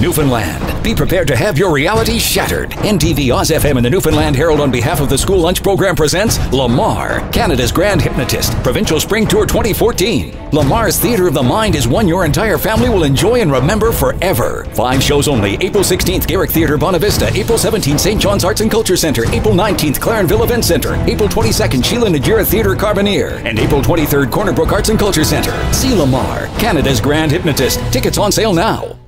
Newfoundland. Be prepared to have your reality shattered. NTV Oz FM and the Newfoundland Herald on behalf of the school lunch program presents Lamar, Canada's Grand Hypnotist, Provincial Spring Tour 2014. Lamar's Theatre of the Mind is one your entire family will enjoy and remember forever. Five shows only. April 16th, Garrick Theatre, Bonavista. April 17th, St. John's Arts and Culture Centre. April 19th, Clarenville Event Centre. April 22nd, Sheila NaGeira Theatre, Carbonear. And April 23rd, Cornerbrook Arts and Culture Centre. See Lamar, Canada's Grand Hypnotist. Tickets on sale now.